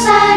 side.